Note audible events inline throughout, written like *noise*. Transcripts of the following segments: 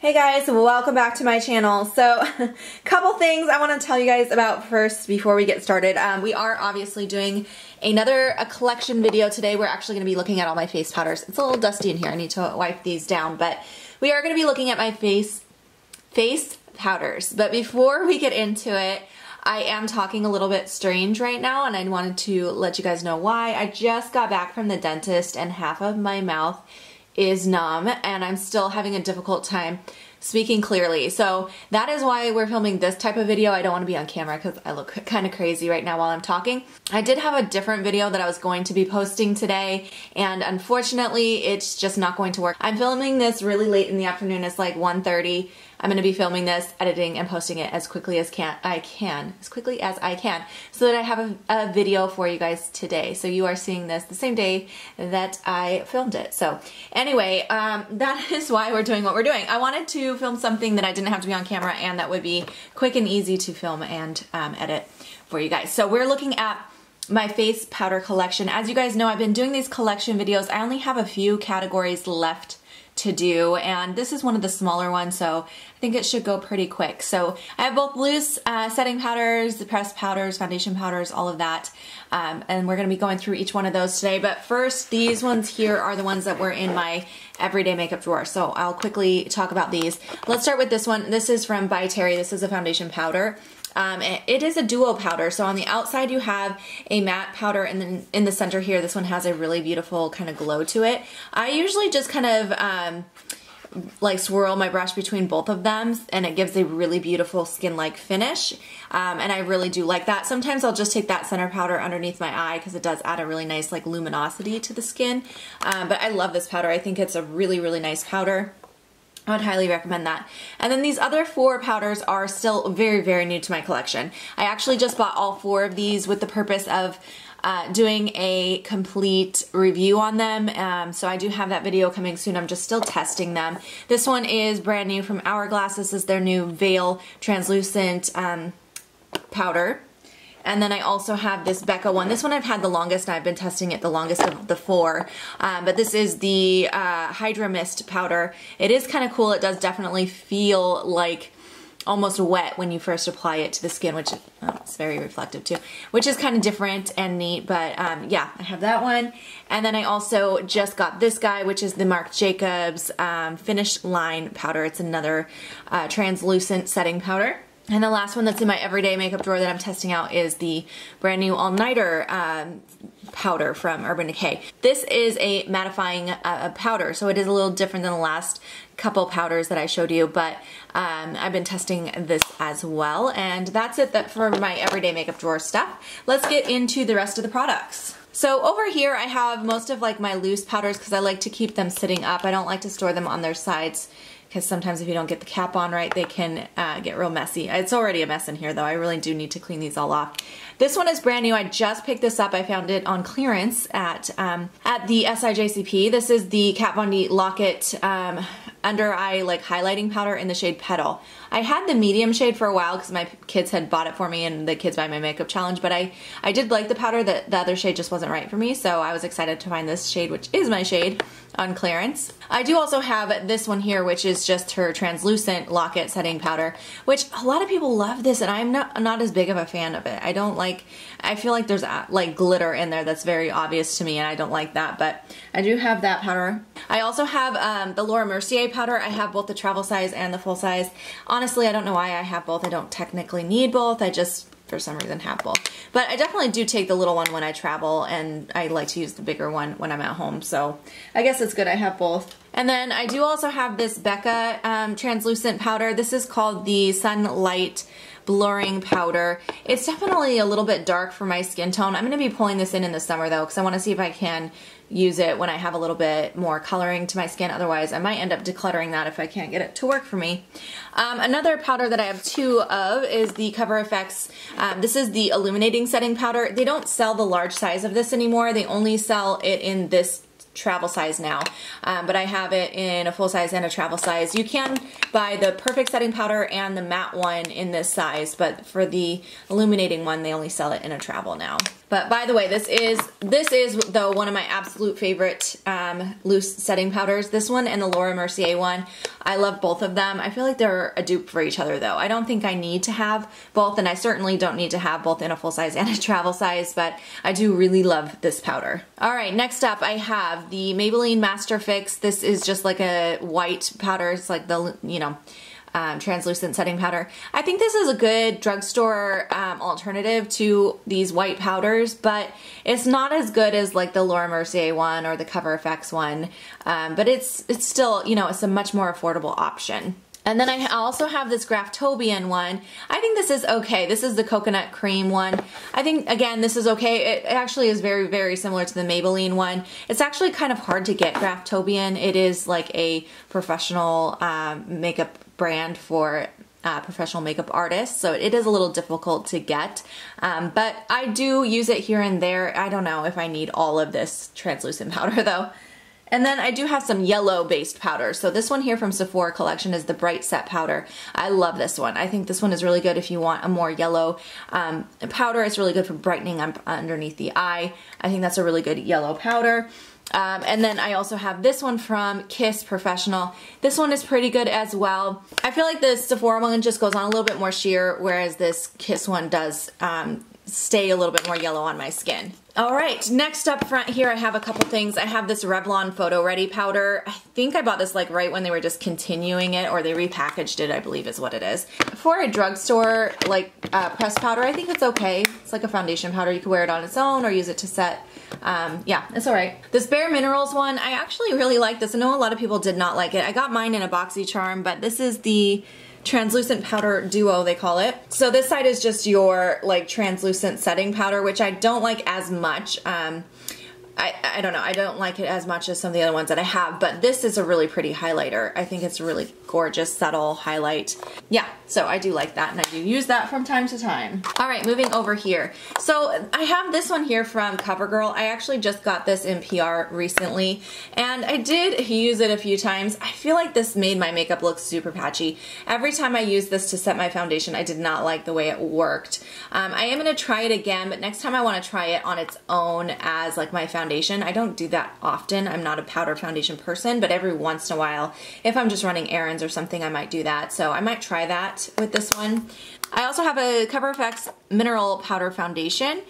Hey guys, welcome back to my channel. So, a *laughs* couple things I want to tell you guys about first before we get started. Um, we are obviously doing another a collection video today. We're actually going to be looking at all my face powders. It's a little dusty in here. I need to wipe these down, but we are going to be looking at my face face powders. But before we get into it, I am talking a little bit strange right now and I wanted to let you guys know why. I just got back from the dentist and half of my mouth is numb and I'm still having a difficult time speaking clearly. So that is why we're filming this type of video. I don't want to be on camera because I look *laughs* kind of crazy right now while I'm talking. I did have a different video that I was going to be posting today and unfortunately it's just not going to work. I'm filming this really late in the afternoon. It's like 1.30 I'm going to be filming this, editing, and posting it as quickly as can I can, as quickly as I can, so that I have a, a video for you guys today. So you are seeing this the same day that I filmed it. So anyway, um, *laughs* that is why we're doing what we're doing. I wanted to film something that I didn't have to be on camera and that would be quick and easy to film and um, edit for you guys. So we're looking at my face powder collection. As you guys know, I've been doing these collection videos. I only have a few categories left to do and this is one of the smaller ones so I think it should go pretty quick. So I have both loose uh, setting powders, the pressed powders, foundation powders, all of that um, and we're going to be going through each one of those today but first these ones here are the ones that were in my everyday makeup drawer so I'll quickly talk about these. Let's start with this one. This is from By Terry. This is a foundation powder. Um, it is a duo powder, so on the outside you have a matte powder and then in the center here, this one has a really beautiful kind of glow to it. I usually just kind of um, like swirl my brush between both of them and it gives a really beautiful skin-like finish um, and I really do like that. Sometimes I'll just take that center powder underneath my eye because it does add a really nice like luminosity to the skin. Um, but I love this powder. I think it's a really, really nice powder. I would highly recommend that. And then these other four powders are still very, very new to my collection. I actually just bought all four of these with the purpose of uh, doing a complete review on them. Um, so I do have that video coming soon. I'm just still testing them. This one is brand new from Hourglass. This is their new Veil Translucent um, powder. And then I also have this Becca one. This one I've had the longest. I've been testing it the longest of the four. Um, but this is the uh, Hydra Mist powder. It is kind of cool. It does definitely feel like almost wet when you first apply it to the skin, which oh, it's very reflective too, which is kind of different and neat. But um, yeah, I have that one. And then I also just got this guy, which is the Marc Jacobs um, Finish Line powder. It's another uh, translucent setting powder. And the last one that's in my everyday makeup drawer that I'm testing out is the brand new All Nighter um, powder from Urban Decay. This is a mattifying uh, powder, so it is a little different than the last couple powders that I showed you, but um, I've been testing this as well. And that's it that for my everyday makeup drawer stuff. Let's get into the rest of the products. So over here I have most of like my loose powders because I like to keep them sitting up. I don't like to store them on their sides because sometimes if you don't get the cap on right, they can uh, get real messy. It's already a mess in here though. I really do need to clean these all off. This one is brand new. I just picked this up. I found it on clearance at um, at the SIJCP. This is the Kat Von D Lock-It um, under eye like highlighting powder in the shade Petal. I had the medium shade for a while because my kids had bought it for me and the kids buy my makeup challenge, but I, I did like the powder. that the other shade just wasn't right for me, so I was excited to find this shade, which is my shade, on clearance. I do also have this one here, which is just her translucent Lock-It setting powder, which a lot of people love this, and I'm not, not as big of a fan of it. I don't like, I feel like there's like glitter in there that's very obvious to me, and I don't like that, but I do have that powder. I also have um, the Laura Mercier powder. I have both the travel size and the full size. Honestly, I don't know why I have both. I don't technically need both. I just for some reason have both. But I definitely do take the little one when I travel and I like to use the bigger one when I'm at home. So I guess it's good I have both. And then I do also have this Becca um, translucent powder. This is called the Sunlight blurring powder. It's definitely a little bit dark for my skin tone. I'm going to be pulling this in in the summer though because I want to see if I can use it when I have a little bit more coloring to my skin. Otherwise, I might end up decluttering that if I can't get it to work for me. Um, another powder that I have two of is the Cover FX. Um, this is the illuminating setting powder. They don't sell the large size of this anymore. They only sell it in this travel size now, um, but I have it in a full size and a travel size. You can buy the perfect setting powder and the matte one in this size, but for the illuminating one, they only sell it in a travel now. But by the way, this is, this is though one of my absolute favorite um, loose setting powders. This one and the Laura Mercier one. I love both of them. I feel like they're a dupe for each other though. I don't think I need to have both and I certainly don't need to have both in a full size and a *laughs* travel size, but I do really love this powder. All right, next up I have the Maybelline Master Fix. This is just like a white powder. It's like the, you know, um, translucent setting powder. I think this is a good drugstore um, alternative to these white powders, but it's not as good as like the Laura Mercier one or the Cover FX one, um, but it's, it's still, you know, it's a much more affordable option. And then I also have this Graftobian one. I think this is okay. This is the coconut cream one. I think, again, this is okay. It actually is very, very similar to the Maybelline one. It's actually kind of hard to get Graftobian. It is like a professional um, makeup brand for uh, professional makeup artists, so it is a little difficult to get. Um, but I do use it here and there. I don't know if I need all of this translucent *laughs* powder though. And then I do have some yellow based powder. So this one here from Sephora collection is the Bright Set powder. I love this one. I think this one is really good if you want a more yellow um, powder. It's really good for brightening underneath the eye. I think that's a really good yellow powder. Um, and then I also have this one from Kiss Professional. This one is pretty good as well. I feel like the Sephora one just goes on a little bit more sheer, whereas this Kiss one does um, stay a little bit more yellow on my skin. All right, next up front here I have a couple things. I have this Revlon Photo Ready powder. I think I bought this like right when they were just continuing it or they repackaged it, I believe is what it is. For a drugstore like uh, pressed powder, I think it's okay. It's like a foundation powder. You can wear it on its own or use it to set. Um, yeah, it's all right. This Bare Minerals one, I actually really like this. I know a lot of people did not like it. I got mine in a BoxyCharm, but this is the translucent powder duo they call it. So this side is just your like translucent setting powder which I don't like as much. Um, I, I don't know, I don't like it as much as some of the other ones that I have, but this is a really pretty highlighter. I think it's a really gorgeous, subtle highlight. Yeah, so I do like that and I do use that from time to time. All right, moving over here. So I have this one here from CoverGirl. I actually just got this in PR recently and I did use it a few times. I feel like this made my makeup look super patchy. Every time I used this to set my foundation, I did not like the way it worked. Um, I am gonna try it again, but next time I wanna try it on its own as like my foundation. I don't do that often. I'm not a powder foundation person, but every once in a while, if I'm just running errands or something, I might do that. So I might try that with this one. I also have a Cover FX Mineral Powder Foundation.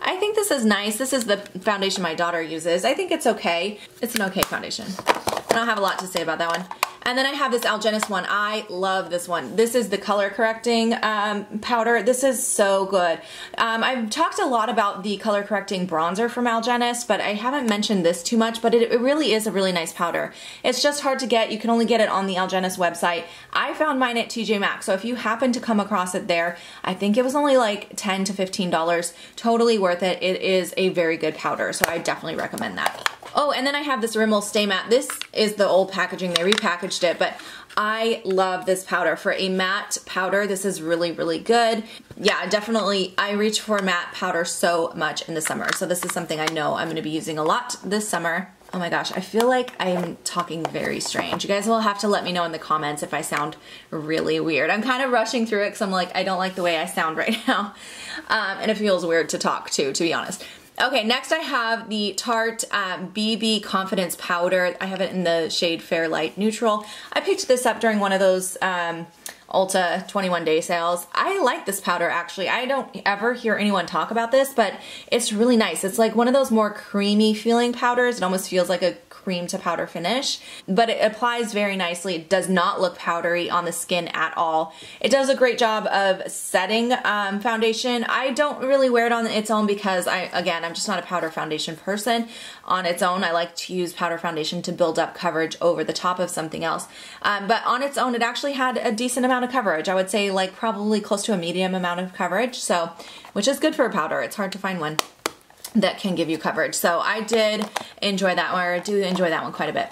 I think this is nice. This is the foundation my daughter uses. I think it's okay. It's an okay foundation. I don't have a lot to say about that one. And then I have this Algenist one. I love this one. This is the color correcting um, powder. This is so good. Um, I've talked a lot about the color correcting bronzer from Algenist, but I haven't mentioned this too much, but it, it really is a really nice powder. It's just hard to get. You can only get it on the Algenist website. I found mine at TJ Maxx, so if you happen to come across it there, I think it was only like 10 to $15. Totally worth it. It is a very good powder, so I definitely recommend that. Oh, and then I have this Rimmel Stay Matte. This is the old packaging. They repackaged it, but I love this powder. For a matte powder, this is really, really good. Yeah, definitely, I reach for matte powder so much in the summer. So this is something I know I'm gonna be using a lot this summer. Oh my gosh, I feel like I'm talking very strange. You guys will have to let me know in the comments if I sound really weird. I'm kind of rushing through it because I'm like, I don't like the way I sound right *laughs* now. Um, and it feels weird to talk too, to be honest. Okay, next I have the Tarte um, BB Confidence Powder. I have it in the shade Fair Light Neutral. I picked this up during one of those um, Ulta 21 day sales. I like this powder actually. I don't ever hear anyone talk about this, but it's really nice. It's like one of those more creamy feeling powders. It almost feels like a cream to powder finish, but it applies very nicely. It does not look powdery on the skin at all. It does a great job of setting um, foundation. I don't really wear it on its own because I, again, I'm just not a powder foundation person. On its own, I like to use powder foundation to build up coverage over the top of something else. Um, but on its own, it actually had a decent amount of coverage. I would say like probably close to a medium amount of coverage. So, which is good for a powder. It's hard to find one that can give you coverage. So I did enjoy that one, or I do enjoy that one quite a bit.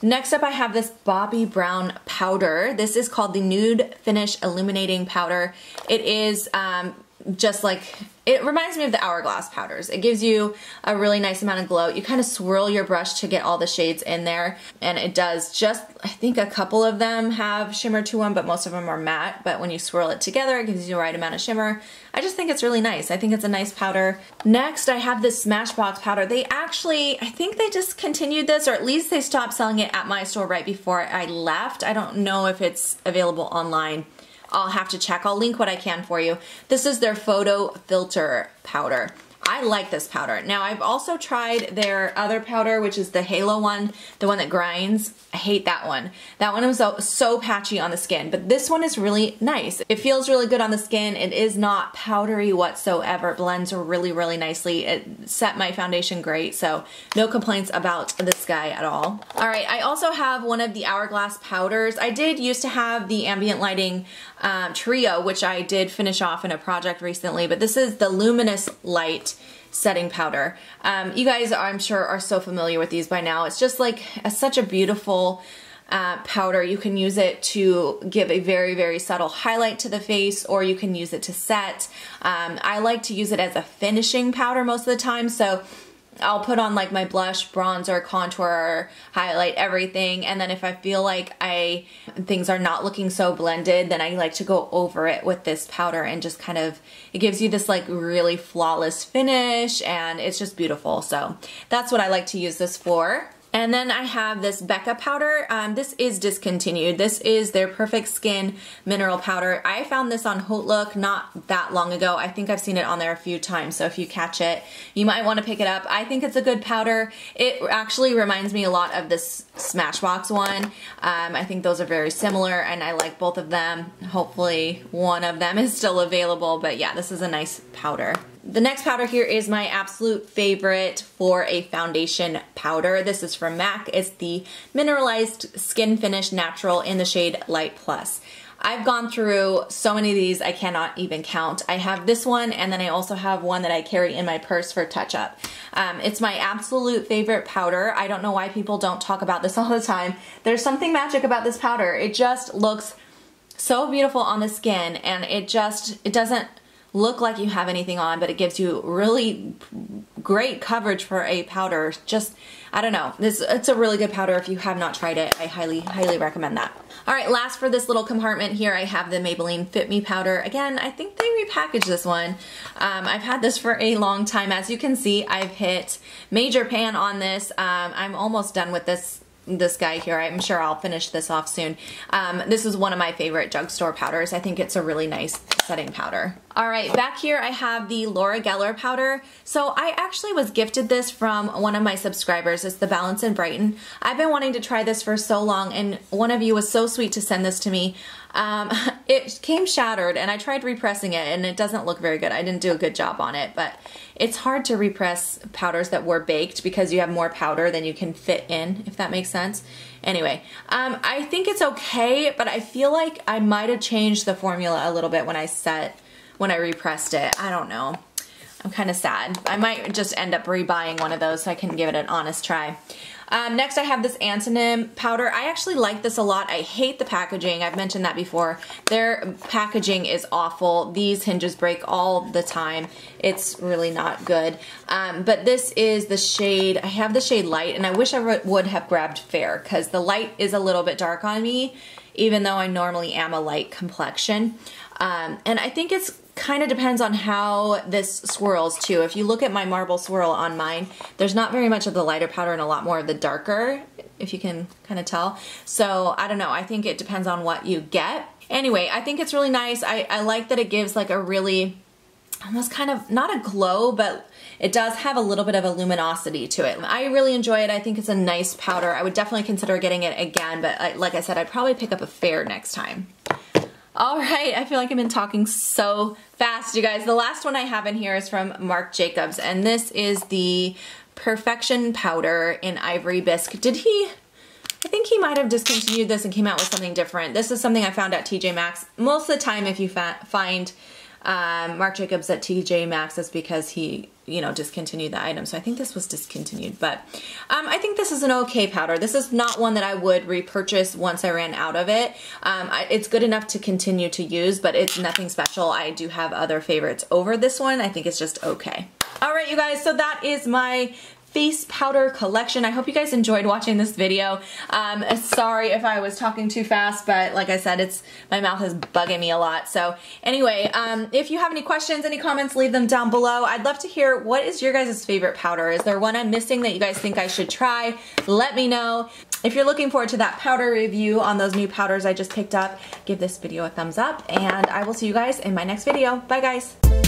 Next up I have this Bobbi Brown powder. This is called the Nude Finish Illuminating Powder. It is um, just like it reminds me of the hourglass powders. It gives you a really nice amount of glow. You kind of swirl your brush to get all the shades in there and it does just, I think a couple of them have shimmer to them, but most of them are matte. But when you swirl it together, it gives you the right amount of shimmer. I just think it's really nice. I think it's a nice powder. Next, I have this Smashbox powder. They actually, I think they discontinued this or at least they stopped selling it at my store right before I left. I don't know if it's available online. I'll have to check. I'll link what I can for you. This is their photo filter powder. I like this powder. Now I've also tried their other powder, which is the Halo one, the one that grinds. I hate that one. That one was so, so patchy on the skin, but this one is really nice. It feels really good on the skin. It is not powdery whatsoever. It blends really, really nicely. It set my foundation great, so no complaints about this guy at all. All right, I also have one of the Hourglass powders. I did used to have the ambient lighting um, trio, which I did finish off in a project recently, but this is the Luminous Light setting powder. Um, you guys, I'm sure, are so familiar with these by now. It's just like a, such a beautiful uh, powder. You can use it to give a very, very subtle highlight to the face or you can use it to set. Um, I like to use it as a finishing powder most of the time. So I'll put on like my blush, bronzer, contour, highlight, everything. And then if I feel like I things are not looking so blended, then I like to go over it with this powder and just kind of, it gives you this like really flawless finish and it's just beautiful. So that's what I like to use this for. And then I have this Becca powder. Um, this is discontinued. This is their Perfect Skin Mineral Powder. I found this on HauteLook not that long ago. I think I've seen it on there a few times, so if you catch it, you might want to pick it up. I think it's a good powder. It actually reminds me a lot of this Smashbox one. Um, I think those are very similar, and I like both of them. Hopefully one of them is still available, but yeah, this is a nice powder. The next powder here is my absolute favorite for a foundation powder. This is from MAC. It's the Mineralized Skin Finish Natural in the shade Light Plus. I've gone through so many of these I cannot even count. I have this one and then I also have one that I carry in my purse for touch up. Um, it's my absolute favorite powder. I don't know why people don't talk about this *laughs* all the time. There's something magic about this powder. It just looks so beautiful on the skin and it just, it doesn't look like you have anything on, but it gives you really great coverage for a powder. Just, I don't know. This It's a really good powder. If you have not tried it, I highly, highly recommend that. All right, last for this little compartment here, I have the Maybelline Fit Me powder. Again, I think they repackaged this one. Um, I've had this for a long time. As you can see, I've hit major pan on this. Um, I'm almost done with this this guy here. I'm sure I'll finish this off soon. Um, this is one of my favorite drugstore powders. I think it's a really nice setting powder. All right, back here I have the Laura Geller powder. So I actually was gifted this from one of my subscribers. It's the Balance and Brighten. I've been wanting to try this for so long and one of you was so sweet to send this to me. Um, *laughs* it came shattered and I tried repressing it and it doesn't look very good. I didn't do a good job on it, but it's hard to repress powders that were baked because you have more powder than you can fit in, if that makes sense. Anyway, um, I think it's okay, but I feel like I might have changed the formula a little bit when I set, when I repressed it. I don't know. I'm kind of sad. I might just end up rebuying one of those so I can give it an honest try. Um, next I have this Antonym powder. I actually like this a lot. I hate the packaging. I've mentioned that before. Their packaging is awful. These hinges break all the time. It's really not good. Um, but this is the shade, I have the shade light and I wish I would have grabbed fair because the light is a little bit dark on me even though I normally am a light complexion. Um, and I think it's kind of depends on how this swirls too. If you look at my marble swirl on mine, there's not very much of the lighter powder and a lot more of the darker, if you can kind of tell. So I don't know, I think it depends on what you get. Anyway, I think it's really nice. I, I like that it gives like a really, almost kind of, not a glow, but it does have a little bit of a luminosity to it. I really enjoy it. I think it's a nice powder. I would definitely consider getting it again, but uh, like I said, I'd probably pick up a fair next time. All right, I feel like I've been talking so fast, you guys. The last one I have in here is from Marc Jacobs, and this is the Perfection Powder in Ivory Bisque. Did he, I think he might have discontinued this and came out with something different. This is something I found at TJ Maxx. Most of the time if you find um, Marc Jacobs at TJ Maxx, it's because he you know, discontinued the item. So I think this was discontinued, but um, I think this is an okay powder. This is not one that I would repurchase once I ran out of it. Um, I, it's good enough to continue to use, but it's nothing special. I do have other favorites over this one. I think it's just okay. All right, you guys, so that is my face powder collection. I hope you guys enjoyed watching this video. Um, sorry if I was talking too fast, but like I said, it's my mouth is bugging me a lot. So anyway, um, if you have any questions, any comments, leave them down below. I'd love to hear what is your guys' favorite powder. Is there one I'm missing that you guys think I should try? Let me know. If you're looking forward to that powder review on those new powders I just picked up, give this video a thumbs up and I will see you guys in my next video. Bye guys.